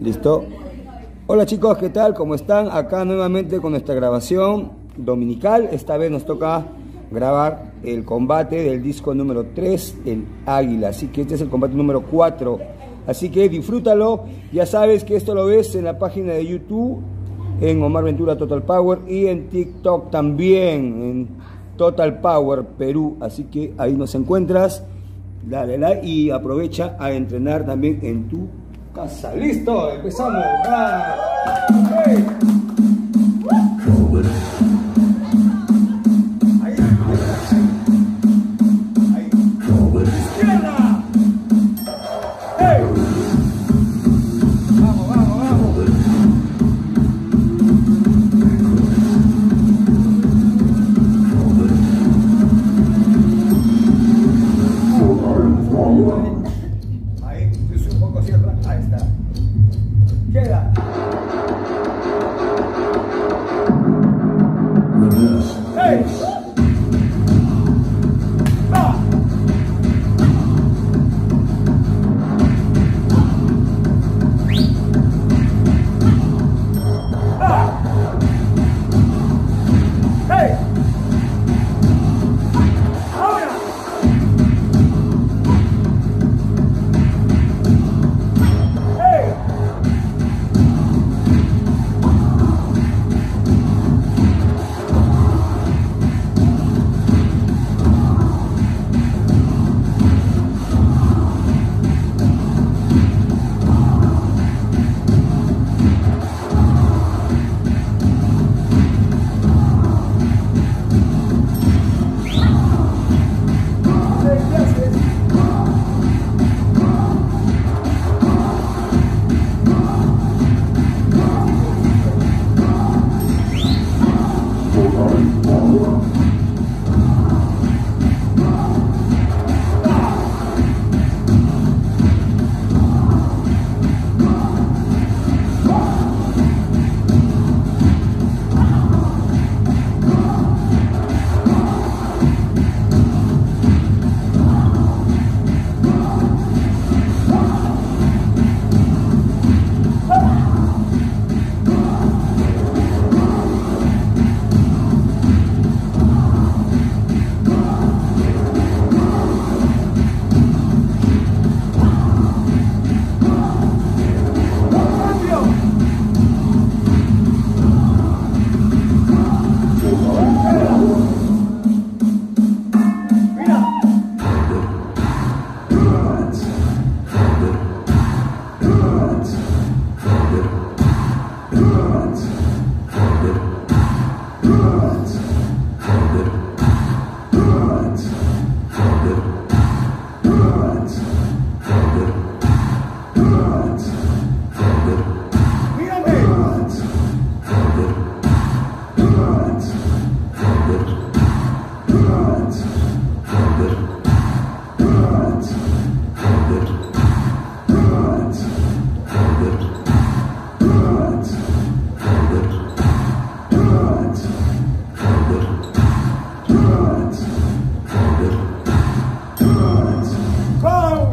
Listo. Hola chicos, ¿qué tal? ¿Cómo están? Acá nuevamente con nuestra grabación dominical. Esta vez nos toca grabar el combate del disco número 3, el Águila. Así que este es el combate número 4. Así que disfrútalo. Ya sabes que esto lo ves en la página de YouTube, en Omar Ventura Total Power y en TikTok también, en Total Power Perú. Así que ahí nos encuentras. Dale like y aprovecha a entrenar también en tu casa. Listo, empezamos. Ah. 这个。诶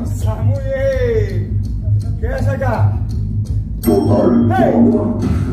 사무엘 개사가 헤이